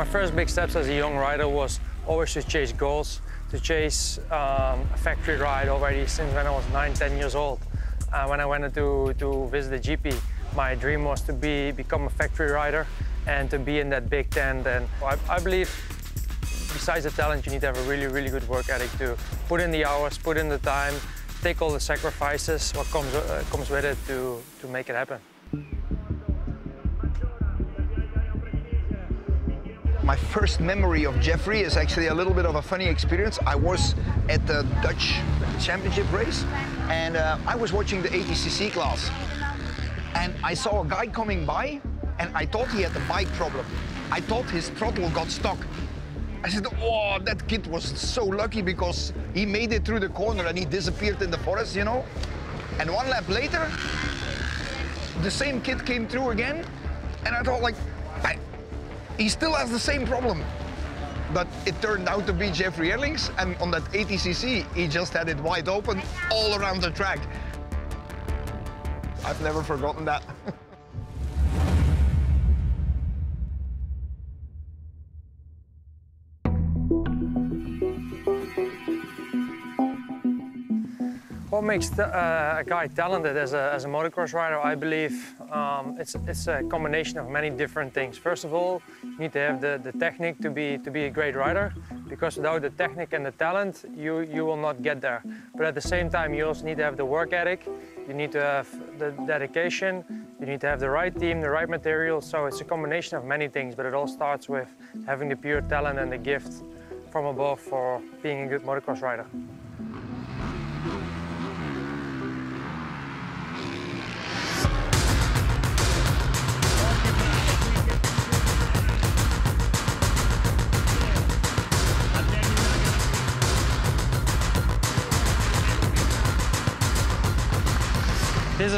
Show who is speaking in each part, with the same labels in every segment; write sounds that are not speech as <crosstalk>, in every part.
Speaker 1: My first big steps as a young rider was always to chase goals, to chase um, a factory ride already since when I was 9, 10 years old. Uh, when I went to, to visit the GP, my dream was to be, become a factory rider and to be in that big tent. And I, I believe besides the talent, you need to have a really, really good work ethic to put in the hours, put in the time, take all the sacrifices, what comes, uh, comes with it to, to make it happen.
Speaker 2: My first memory of Jeffrey is actually a little bit of a funny experience. I was at the Dutch championship race and uh, I was watching the 80cc class. And I saw a guy coming by and I thought he had a bike problem. I thought his throttle got stuck. I said, oh, that kid was so lucky because he made it through the corner and he disappeared in the forest, you know? And one lap later, the same kid came through again and I thought like, he still has the same problem. But it turned out to be Jeffrey Herlings, and on that 80cc, he just had it wide open all around the track. I've never forgotten that. <laughs>
Speaker 1: What makes uh, a guy talented as a, as a motocross rider, I believe, um, it's, it's a combination of many different things. First of all, you need to have the, the technique to be, to be a great rider, because without the technique and the talent, you, you will not get there. But at the same time, you also need to have the work ethic, you need to have the dedication, you need to have the right team, the right material, so it's a combination of many things, but it all starts with having the pure talent and the gift from above for being a good motocross rider.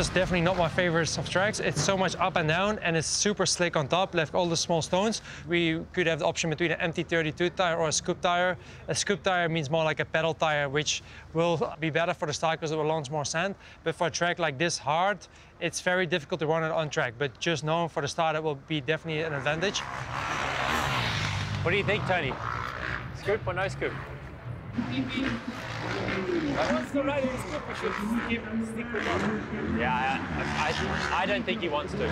Speaker 1: Is definitely not my favorite of tracks. It's so much up and down and it's super slick on top, left all the small stones. We could have the option between an MT32 tire or a scoop tire. A scoop tire means more like a pedal tire, which will be better for the start because it will launch more sand. But for a track like this hard, it's very difficult to run it on track. But just knowing for the start, it will be definitely an advantage.
Speaker 3: What do you think, Tony? Scoop or no scoop? Yeah, I, I, I don't think he wants to.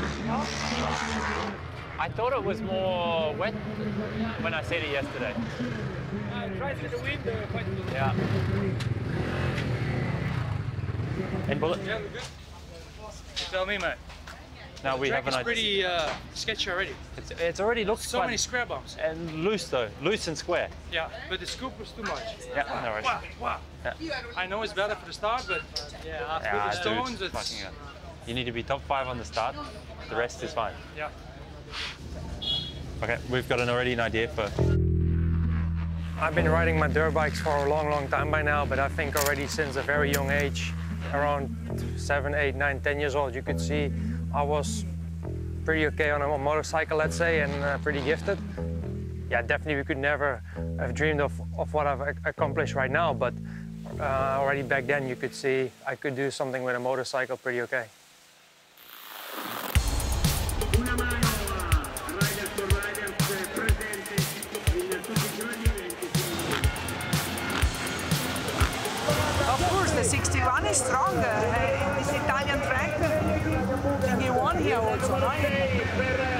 Speaker 3: I thought it was more wet when I said it yesterday. Yeah. And bullet.
Speaker 4: Yeah, we're good. You tell me, mate.
Speaker 3: No, we
Speaker 4: Track
Speaker 3: have
Speaker 4: is
Speaker 3: an
Speaker 4: pretty uh, sketchy already.
Speaker 3: It's, it's already looks
Speaker 4: So
Speaker 3: quite-
Speaker 4: many square bumps.
Speaker 3: and loose though, loose and square.
Speaker 4: Yeah, but the scoop was too much.
Speaker 3: Yeah, no worries.
Speaker 4: Wow, wow.
Speaker 3: Yeah.
Speaker 4: I know it's better for the start, but yeah, after
Speaker 3: Yeah,
Speaker 4: the
Speaker 3: dude,
Speaker 4: stones, it's
Speaker 3: fucking hell. You need to be top five on the start. The rest is fine.
Speaker 4: yeah.
Speaker 3: Okay, we've got an already an idea for.
Speaker 1: I've been riding my dirt bikes for a long, long time by now, but I think already since a very young age, around seven, eight, nine, ten years old, you could see I was pretty okay on a motorcycle, let's say, and uh, pretty gifted. Yeah, definitely we could never have dreamed of, of what I've ac- accomplished right now, but uh, already back then you could see I could do something with a motorcycle pretty okay.
Speaker 5: Of course, the 61 is stronger in this Italian track. Think he won here also, no?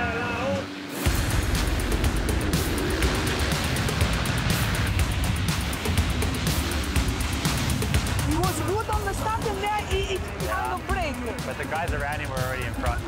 Speaker 5: The and there.
Speaker 3: But the guys around him were already in front.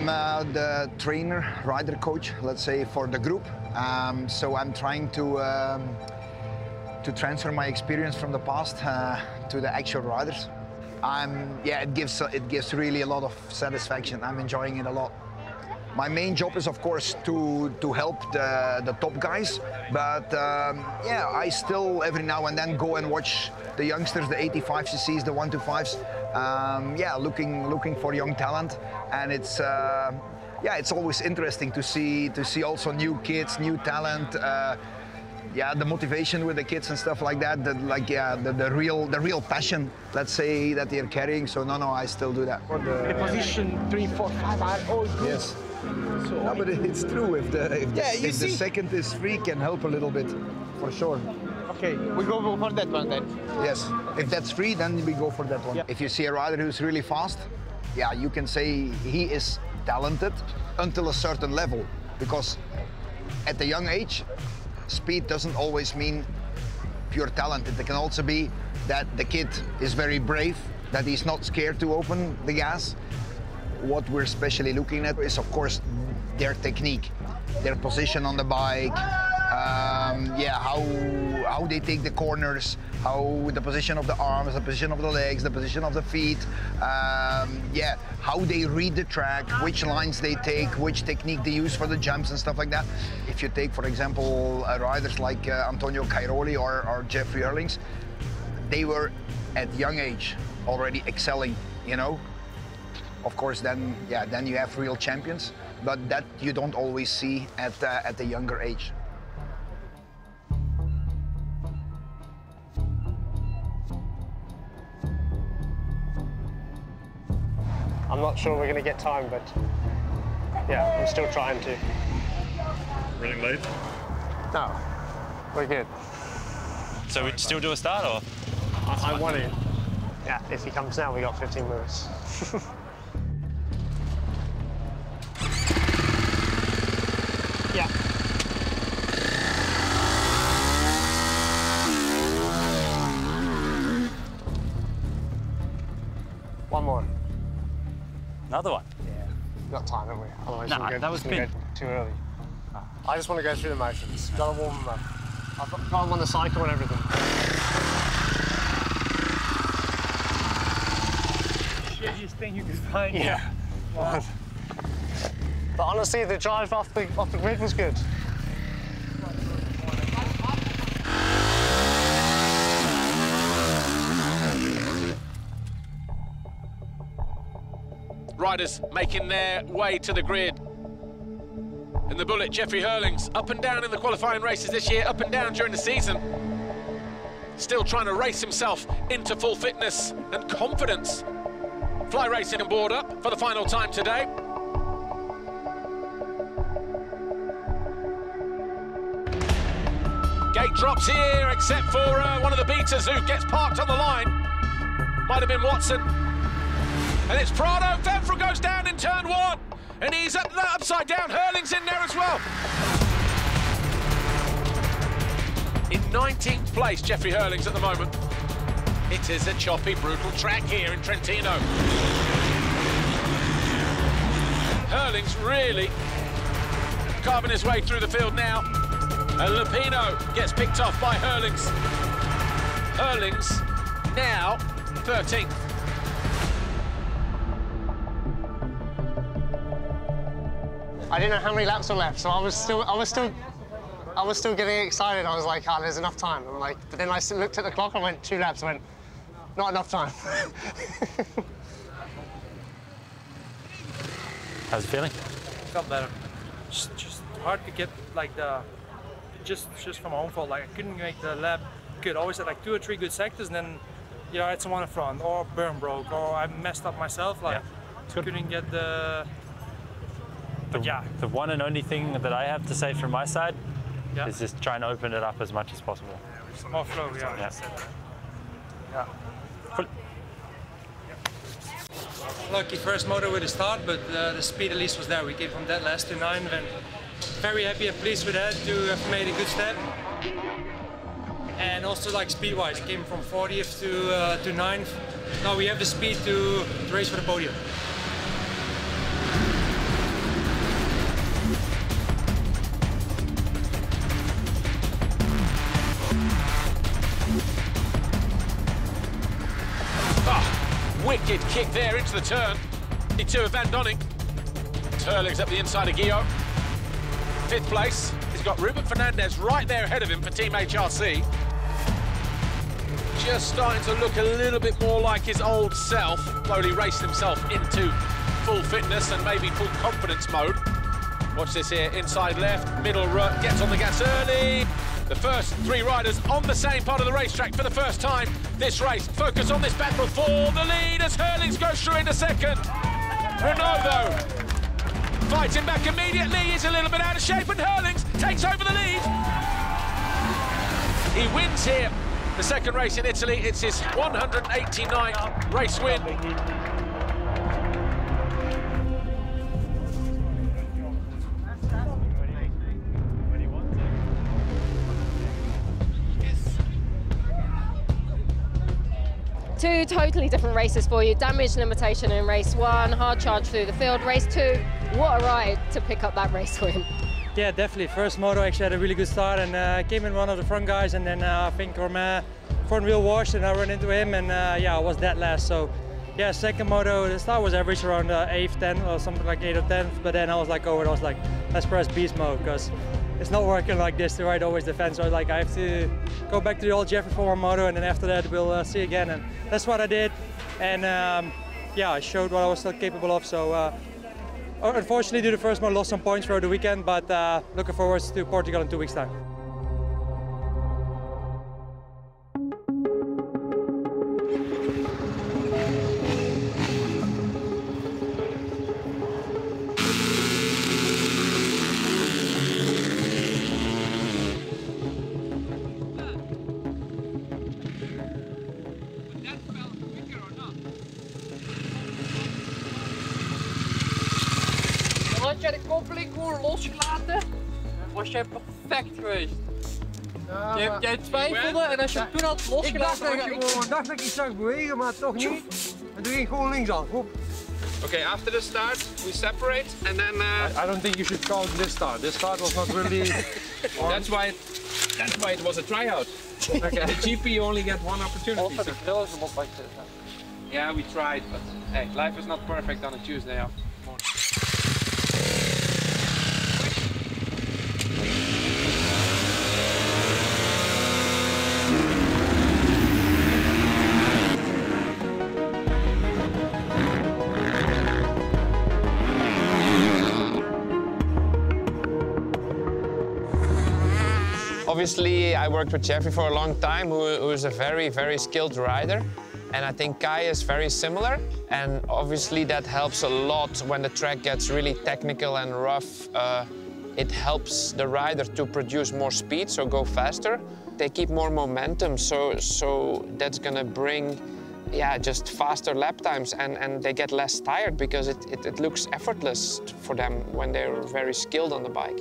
Speaker 2: I'm uh, the trainer, rider coach, let's say, for the group. Um, so I'm trying to um, to transfer my experience from the past uh, to the actual riders. I'm, yeah, it gives it gives really a lot of satisfaction. I'm enjoying it a lot. My main job is, of course, to to help the, the top guys. But um, yeah, I still every now and then go and watch the youngsters, the 85 cc's, the 125s. Um, yeah, looking looking for young talent, and it's. Uh, yeah, it's always interesting to see to see also new kids, new talent. Uh, yeah, the motivation with the kids and stuff like that. The, like yeah, the, the real the real passion, let's say that they're carrying. So no, no, I still do that.
Speaker 6: The position three, four, five are all good.
Speaker 2: Yes. No, but it's true. If the if,
Speaker 6: Yeah,
Speaker 2: the, if the second is free, can help a little bit, for sure.
Speaker 6: Okay, we go for that one then.
Speaker 2: Yes. If that's free, then we go for that one.
Speaker 6: Yeah.
Speaker 2: If you see a rider who's really fast, yeah, you can say he is talented until a certain level, because at a young age, speed doesn't always mean pure talent. It can also be that the kid is very brave, that he's not scared to open the gas. What we're especially looking at is, of course, their technique, their position on the bike, um, yeah, how how they take the corners, how the position of the arms, the position of the legs, the position of the feet, um, yeah, how they read the track, which lines they take, which technique they use for the jumps and stuff like that. If you take, for example, uh, riders like uh, Antonio Cairoli or, or Jeffrey Herlings, they were at young age already excelling, you know. Of course, then yeah, then you have real champions, but that you don't always see at uh, at a younger age.
Speaker 7: I'm not sure we're going to get time, but yeah, I'm still trying to.
Speaker 8: Running late?
Speaker 7: No, we're good.
Speaker 3: So we still do a start or?
Speaker 7: I, I want it. Yeah, if he comes now, we got 15 minutes. <laughs> got time, haven't we? Otherwise,
Speaker 3: Nah, that was big.
Speaker 7: too early. I just want to go through the motions. Got to warm them up. I've got, got 'em on the cycle and everything.
Speaker 4: Shittiest thing you could find.
Speaker 7: Yeah. but honestly, the drive off the off the grid was good.
Speaker 9: Riders making their way to the grid. And the bullet, Jeffrey Herlings, up and down in the qualifying races this year, up and down during the season. Still trying to race himself into full fitness and confidence. Fly Racing and board up for the final time today. Gate drops here, except for uh, one of the beaters who gets parked on the line. Might have been Watson. And it's Prado. Febvre goes down in turn one. And he's upside down. Herlings in there as well. In 19th place, Jeffrey Herlings at the moment. It is a choppy, brutal track here in Trentino. Herlings really carving his way through the field now. And Lupino gets picked off by Herlings. Herlings now 13th.
Speaker 7: I didn't know how many laps were left, so I was still, I was still, I was still getting excited. I was like, oh, there's enough time. I'm like, but then I looked at the clock. I went two laps. I went, not enough time. <laughs>
Speaker 3: How's it feeling?
Speaker 4: Felt better. Just, just hard to get like the, just just from my own fault. Like I couldn't make the lap good. Always had like two or three good sectors, and then you know I had someone in front, or burn broke, or I messed up myself. Like couldn't get the. But yeah,
Speaker 3: The one and only thing that I have to say from my side
Speaker 4: Yeah.
Speaker 3: is just try and open it up as much as possible.
Speaker 4: more flow. Yeah.
Speaker 3: Yeah.
Speaker 4: Yeah.
Speaker 3: Cool.
Speaker 4: Lucky first motor with the start, but uh, the speed at least was there. We came from that last to nine, and very happy and pleased with that to have made a good step. And also like speed-wise, came from 40th to uh, to 9th. Now we have the speed to, to race for the podium.
Speaker 9: Wicked kick there into the turn. Two of Van Doninck. left. Herlings up the inside of Guillaume. Fifth place. He's got Ruben Fernandez right there ahead of him for Team HRC. Just starting to look a little bit more like his old self, slowly racing himself into full fitness and maybe full confidence mode. Watch this here, inside left, middle rut, gets on the gas early. The first three riders on the same part of the racetrack for the first time this race. Focus on this battle for the lead as Herlings goes through into second. Though, fighting back immediately. He's a little bit out of shape, and Herlings takes over the lead. He wins here. The second race in Italy, it's his 189th race win.
Speaker 10: Two totally different races for you. Damage limitation in race one, hard charge through the field. Race two, what a ride to pick up that race win.
Speaker 1: Yeah, definitely. First moto actually had a really good start and uh, came in one of the front guys, and then uh, I think Romain front wheel washed, and I ran into him, and uh, yeah, I was dead last. So yeah, second moto, the start was average around uh, 8th, 10 or something like 8 or 10th, but then I was like over, I was like, let's press beast mode because it's not working like this to ride always defense. So I was like, I have to go back to the old Jeffrey Former moto, and then after that we'll uh, see again, and that's what I did. And um, yeah, I showed what I was still capable of. So. Uh, Unfortunately, to the first one, lost some points for the weekend, but uh, looking forward to Portugal in two weeks' time.
Speaker 11: Twijfelde en als je hem toen had losgelaten...
Speaker 12: Ik dacht, dat ik,
Speaker 11: gewoon-
Speaker 12: dacht dat ik iets zag bewegen, maar toch niet. En toen ging ik gewoon linksaf. Hop.
Speaker 13: Okay, after the start, we separate and then. Uh,
Speaker 12: I don't think you should call it this start. This start was not really. <laughs>
Speaker 13: that's why. It, that's why it was a tryout. okay. The GP only get one opportunity.
Speaker 11: Also, de grill is hem op wat je
Speaker 13: Yeah, we tried, but hey, life is not perfect on a Tuesday afternoon. Obviously, I worked with Jeffrey for a long time, who, who is a very, very skilled rider. And I think Kai is very similar. And obviously, that helps a lot when the track gets really technical and rough. Uh, it helps the rider to produce more speed, so go faster. They keep more momentum, so, so that's gonna bring yeah, just faster lap times and, and they get less tired because it, it, it looks effortless for them when they're very skilled on the bike.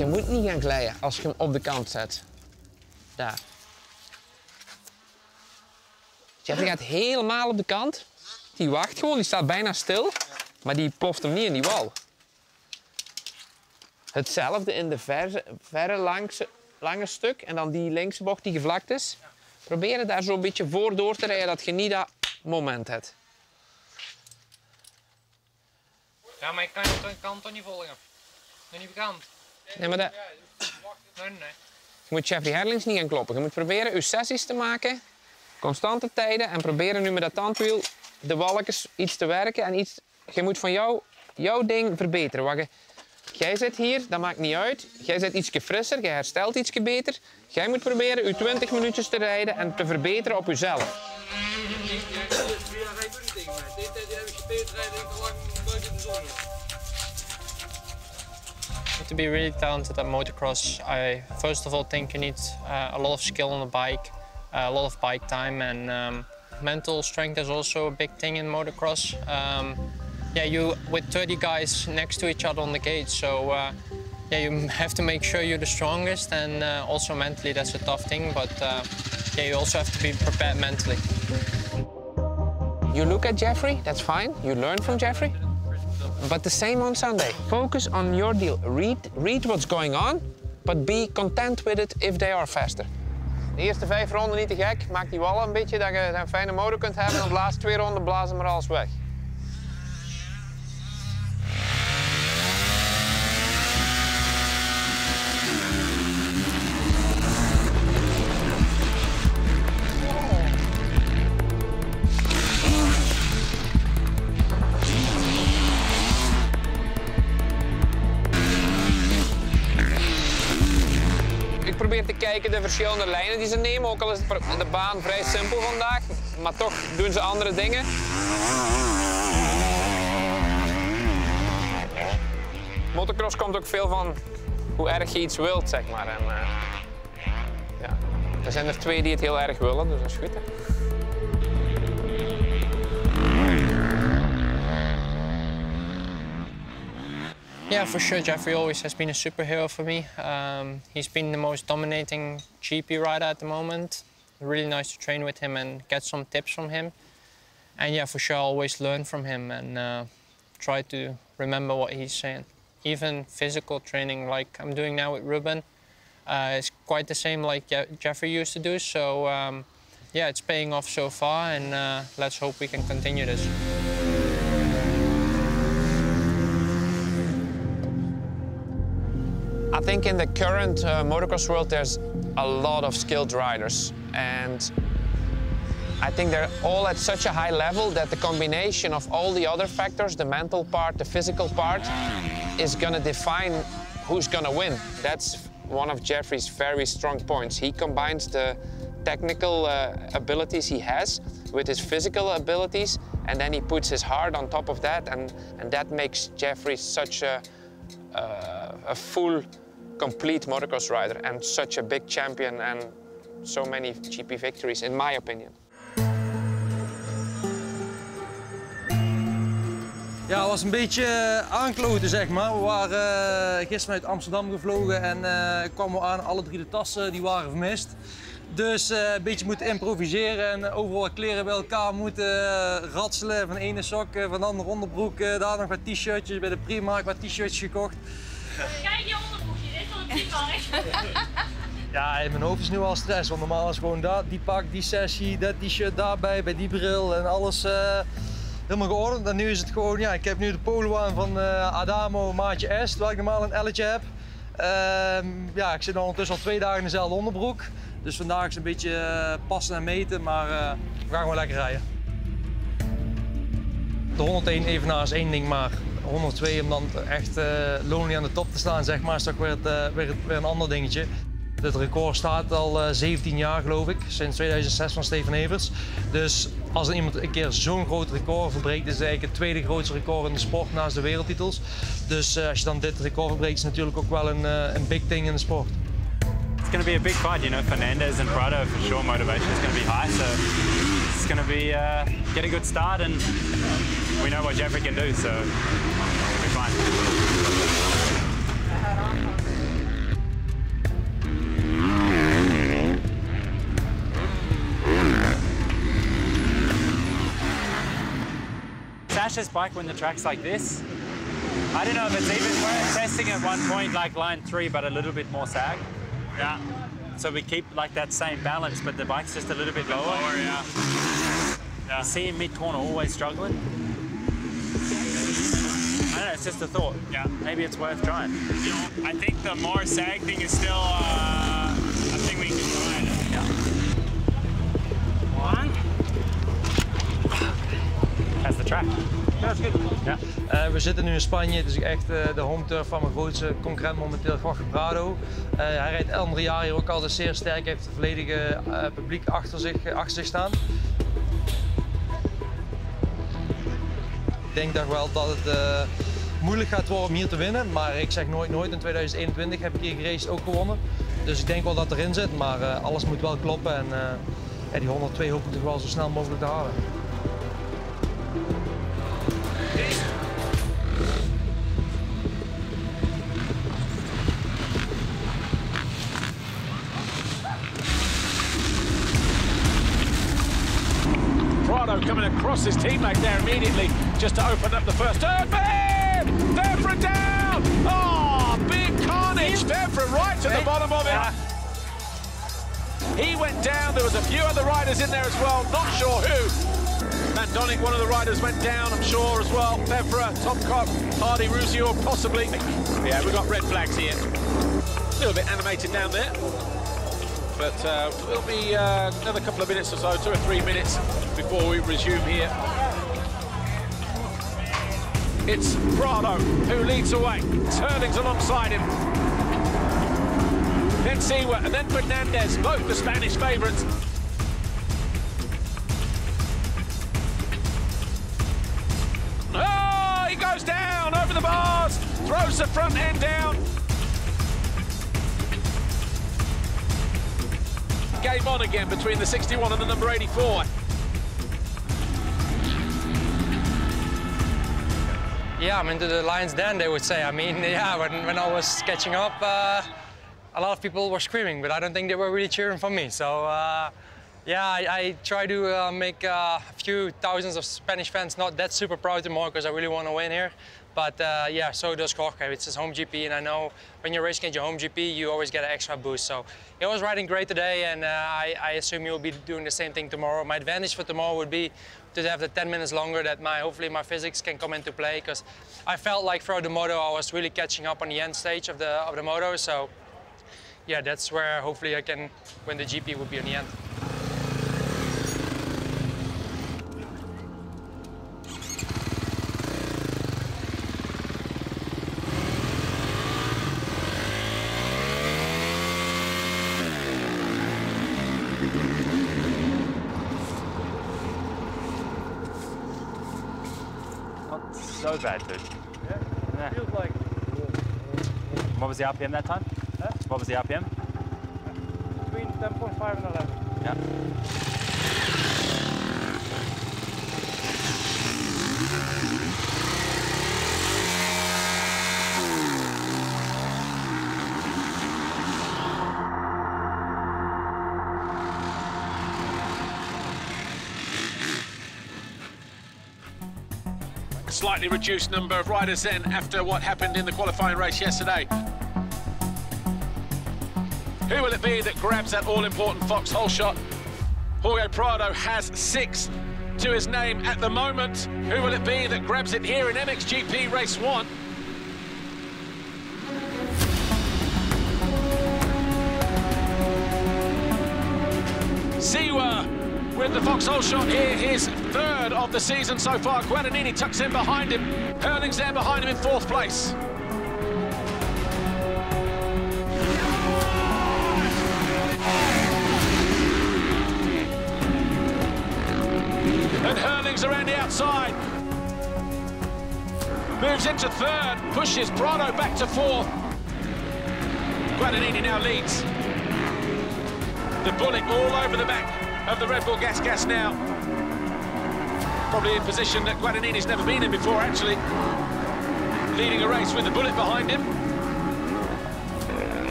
Speaker 13: Je moet niet gaan glijden als je hem op de kant zet. Daar. Jeffrey gaat helemaal op de kant. Die wacht gewoon, die staat bijna stil. Maar die ploft hem niet in die wal. Hetzelfde in de verre, verre lange stuk. En dan die linkse bocht die gevlakt is. Probeer daar zo'n beetje voor door te rijden dat je niet dat moment hebt.
Speaker 11: Ja, maar ik kan, ik kan het toch niet volgen. Nog niet bekend.
Speaker 13: Nee, maar dat, je moet Jeffrey Herlings niet gaan kloppen. Je moet proberen je sessies te maken. Constante tijden. En proberen nu met dat tandwiel de walkjes iets te werken. En iets, je moet van jou, jouw ding verbeteren. Wat jij zit hier, dat maakt niet uit. Jij zit ietsje frisser, jij herstelt ietsje beter. Jij moet proberen je 20 minuutjes te rijden en te verbeteren op jezelf.
Speaker 14: To be really talented at motocross, I first of all think you need uh, a lot of skill on the bike, uh, a lot of bike time, and um, mental strength is also a big thing in motocross. Um, yeah, you with 30 guys next to each other on the gate, so uh, yeah, you <laughs> have to make sure you're the strongest, and uh, also mentally that's a tough thing. But uh, yeah, you also have to be prepared mentally.
Speaker 13: You look at Jeffrey, that's fine. You learn from Jeffrey. But the same on Sunday. Focus on your deal. Read, read what's going on, but be content with it if they are faster. De eerste vijf ronden niet te gek. Maak die wallen een beetje dat je een fijne motor kunt hebben. En de laatste twee ronden blazen maar er alles weg. De verschillende lijnen die ze nemen. Ook al is de baan vrij simpel vandaag, maar toch doen ze andere dingen. Motocross komt ook veel van hoe erg je iets wilt, zeg maar. En, uh, ja. Er zijn er twee die het heel erg willen, dus dat is goed. Hè?
Speaker 14: Yeah, for sure. Jeffrey always has been a superhero for me. Um, he's been the most dominating GP rider at the moment. Really nice to train with him and get some tips from him. And yeah, for sure, I always learn from him and uh, try to remember what he's saying. Even physical training, like I'm doing now with Ruben, uh, is quite the same like Jeffrey used to do. So um, yeah, it's paying off so far, and uh, let's hope we can continue this.
Speaker 13: I think in the current uh, motocross world, there's a lot of skilled riders. And I think they're all at such a high level that the combination of all the other factors, the mental part, the physical part, is going to define who's going to win. That's one of Jeffrey's very strong points. He combines the technical uh, abilities he has with his physical abilities, and then he puts his heart on top of that, and, and that makes Jeffrey such a, uh, a full, complete motocross rider and such a big champion and so many GP victories, in my opinion.
Speaker 1: Ja, het was een beetje eh, aankloten, zeg maar. We waren uh, gisteren uit Amsterdam gevlogen en uh, kwamen we aan. Alle drie de tassen die waren vermist. Dus uh, een beetje moeten improviseren en overal kleren bij elkaar moeten ratselen. Van de ene sok, van de andere onderbroek. daar nog wat t-shirtjes bij de Primark, wat t-shirtjes gekocht.
Speaker 15: Kijk je <laughs>
Speaker 1: Ja, in mijn hoofd is nu al stress, want normaal is gewoon dat, die pak, die sessie, dat t-shirt daarbij, bij die bril en alles helemaal geordend. En nu is het gewoon, ja, ik heb nu de polo aan van uh, Adamo maatje S, terwijl ik normaal een elletje heb. Uh, ja, ik zit ondertussen al twee dagen in dezelfde onderbroek. Dus vandaag is een beetje uh, passen en meten, maar we gaan gewoon lekker rijden. De 101 evenaar is één ding, maar 102 om dan echt lonely aan de top te staan, zeg maar, is toch weer, het, weer, een ander dingetje. Het record staat al 17 jaar, geloof ik, sinds 2006 van Steven Evers. Dus als iemand een keer zo'n groot record verbreekt, is het eigenlijk het tweede grootste record in de sport naast de wereldtitels. Dus als je dan dit record verbreekt, is het natuurlijk ook wel een, een big thing in de sport.
Speaker 3: It's going be a big fight, you know. Fernandez and Prado for sure. Motivation is going be high, so it's going be uh, get a good start, and know what Jeffrey can do, so it'll be fine. Sasha's bike when the track's like this, I don't know if it's even worth testing at one point like line three, but a little bit more sag. Yeah. So we keep like that same balance, but the bike's just a little bit lower. Lower, yeah. yeah. See him mid-corner always struggling. Know, it's just a thought. Yeah. Maybe it's worth trying.
Speaker 16: You know, I think the more sag thing is still uh, a thing we can try.
Speaker 3: Yeah.
Speaker 16: One.
Speaker 3: That's the track.
Speaker 1: Ja, dat is goed.
Speaker 3: Ja.
Speaker 1: Uh, we zitten nu in Spanje. Het is echt uh, de home turf van mijn grootste concurrent momenteel, Jorge Prado. Uh, hij rijdt andere jaar hier ook altijd zeer sterk. Heeft het volledige publiek achter zich, achter zich staan. Ik denk toch wel dat het moeilijk gaat worden om hier te winnen. Maar ik zeg nooit nooit. In 2021 heb ik hier geraced ook gewonnen. Dus ik denk wel dat erin zit. Maar alles moet wel kloppen. En ja, die 102 hoop ik toch wel zo snel mogelijk te halen.
Speaker 9: Prado coming across his teammate there immediately just to open up the first turn. Man! Down! Oh, big carnage. Febvre right to the bottom of it. He went down. There was a few other riders in there as well. Not sure who. Van Doninck, one of the riders, went down, I'm sure, as well. Febvre, Tomkop, Hardy, Rusio, possibly. Yeah, we've got red flags here. A little bit animated down there. But uh, we'll be uh, another couple of minutes or so, two or three minutes before we resume here. It's Prado who leads away. Herlings alongside him. then Seewer, and then Fernandez, both the Spanish favourites. Oh, he goes down over the bars, throws the front end down. Game on again between the 61 and the number 84.
Speaker 1: Yeah, I'm into the lion's den, they would say. I mean, <laughs> yeah, when, when I was catching up, uh, a lot of people were screaming, but I don't think they were really cheering for me. So, uh, yeah, I, I, try to uh, make uh, a few thousands of Spanish fans not that super proud tomorrow because I really want to win here. But uh, yeah, so does Jorge. It's his home GP, and I know when you're racing at your home GP, you always get an extra boost. So he was riding great today, and uh, I, I, assume he will be doing the same thing tomorrow. My advantage for tomorrow would be to have the 10 minutes longer that my hopefully my physics can come into play because I felt like throughout the moto I was really catching up on the end stage of the of the moto. So yeah, that's where hopefully I can win the GP would be in the end.
Speaker 3: Not so bad, dude.
Speaker 4: Yeah, feels like
Speaker 3: What was the RPM that time?
Speaker 4: Huh?
Speaker 3: What was the RPM?
Speaker 4: between 10.5 and 11.
Speaker 3: Yeah.
Speaker 9: Slightly reduced number of riders then after what happened in the qualifying race yesterday. Who will it be that grabs that all-important Fox hole shot? Jorge Prado has six to his name at the moment. Who will it be that grabs it here in MXGP Race 1? With the foxhole shot here, his third of the season so far. Guadagnini tucks in behind him. Herlings there behind him in fourth place. And Herlings around the outside. Moves into third, pushes Prado back to fourth. Guadagnini now leads. The bullet all over the back of the Red Bull Gas Gas now. Probably in position that Guadagnini's never been in before, actually. Leading a race with the bullet behind him.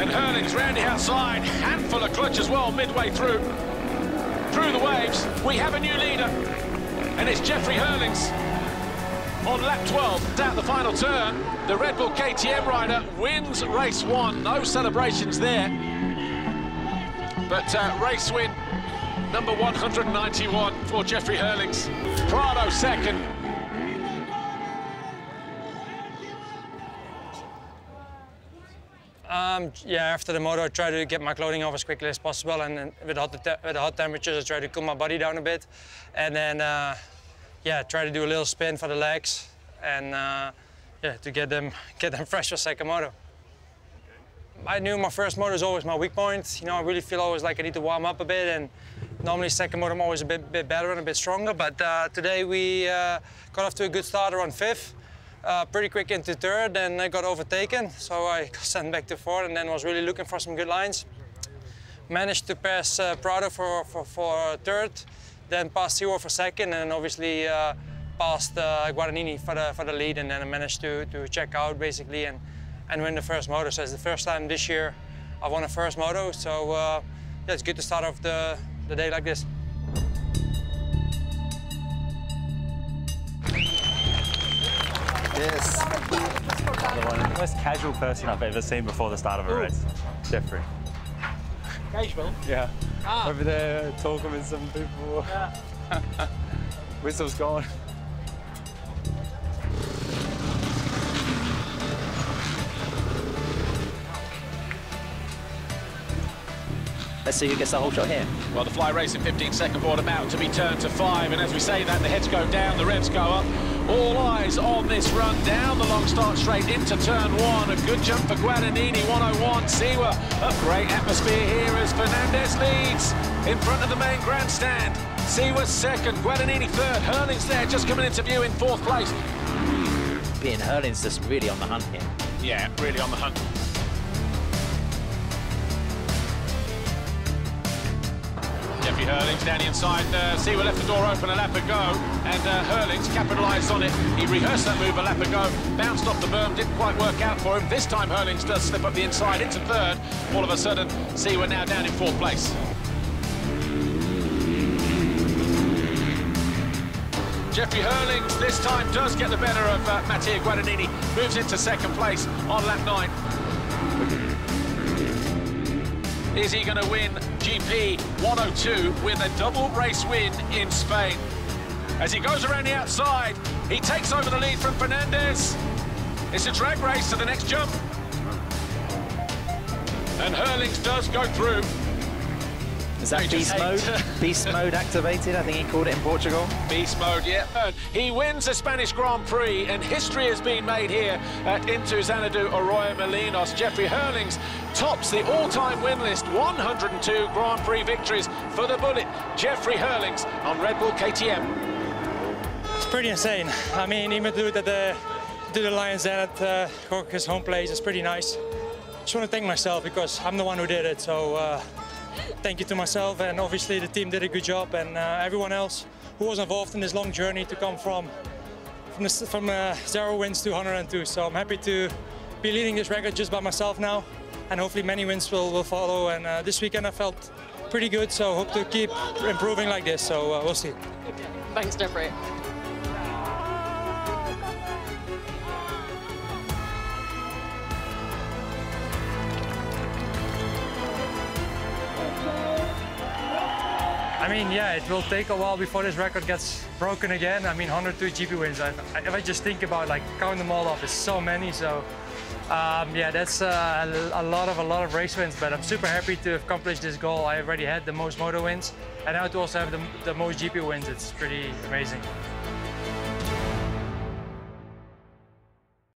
Speaker 9: And Herlings round the outside. Handful of clutch as well midway through. Through the waves, we have a new leader. And it's Jeffrey Herlings. On lap 12, down the final turn, the Red Bull KTM rider wins race one. No celebrations there. But uh, race win, number 191 for Jeffrey Herlings. Prado second.
Speaker 1: Um, yeah, after the moto, I try to get my clothing off as quickly as possible, and, and with, hot with the hot temperatures, I try to cool my body down a bit, and then uh, yeah, try to do a little spin for the legs, and uh, yeah, to get them get them <laughs> fresh for second moto. I knew my first motor is always my weak point. You know, I really feel always like I need to warm up a bit, and normally second motor I'm always a bit, bit better and a bit stronger. But uh, today we uh, got off to a good start around fifth. Uh, pretty quick into third, and I got overtaken, so I <laughs> sent back to fourth, and then was really looking for some good lines. Managed to pass uh, Prado for, for, for third, then passed Seewer for second, and obviously uh, passed uh, Guadagnini for the, for the lead, and then I managed to, to check out basically and, and win the first moto. So it's the first time this year I won a first moto, so uh, yeah, it's good to start off the, the day like this.
Speaker 3: Yes. The most casual person I've ever seen before the start of a race. Jeffrey.
Speaker 6: Casual?
Speaker 3: Yeah.
Speaker 6: Ah.
Speaker 3: Over there talking with some people.
Speaker 6: Yeah. <laughs>
Speaker 3: Whistle's gone.
Speaker 17: Let's see who gets the whole shot here.
Speaker 9: Well, the fly race racing 15 second board about to be turned to five, and as we say that, the heads go down, the revs go up. All eyes on this run down the long start straight into turn one. A good jump for Guadagnini, 101. Seewer, a great atmosphere here as Fernandez leads in front of the main grandstand. Seewer second, Guadagnini third. Herlings there, just coming into view in fourth place.
Speaker 17: Being Herlings just really on the hunt here.
Speaker 9: Yeah, really on the hunt. Herlings down the inside. Uh, Seewer left the door open a lap ago, and uh, Herlings capitalised on it. He rehearsed that move a lap ago, bounced off the berm, didn't quite work out for him. This time Herlings does slip up the inside into third. All of a sudden, Seewer now down in fourth place. Jeffrey Herlings this time does get the better of uh, Mattia Guadagnini, moves into second place on lap nine. Is he going to win GP 102 with a double race win in Spain? As he goes around the outside, he takes over the lead from Fernandez. It's a drag race to the next jump. And Herlings does go through.
Speaker 17: Is that beast mode? beast mode activated, I think he called it in Portugal.
Speaker 9: Beast mode, yeah. And he wins the Spanish Grand Prix, and history has been made here at Into Xanadu Arroyomolinos. Jeffrey Herlings tops the all-time win list, 102 Grand Prix victories for the Bullet. Jeffrey Herlings on Red Bull KTM.
Speaker 4: It's pretty insane. I mean, even to do the, the, do the Lions Den at uh, Gorka's home place is pretty nice. Just want to thank myself because I'm the one who did it. So uh, thank you to myself and obviously the team did a good job and uh, everyone else who was involved in this long journey to come from from, the, from uh, zero wins to 102. So I'm happy to be leading this record just by myself now and hopefully many wins will, will follow. And uh, this weekend I felt pretty good, so hope to keep improving like this. So uh, we'll see.
Speaker 10: Thanks, Jeffrey.
Speaker 1: I mean, yeah, it will take a while before this record gets broken again. I mean, 102 GP wins. I, if I just think about like count them all up, it's so many. So, um, yeah, that's uh, a lot of a lot of race wins. But I'm super happy to accomplish this goal. I already had the most moto wins, and now to also have the, the most GP wins. It's pretty amazing.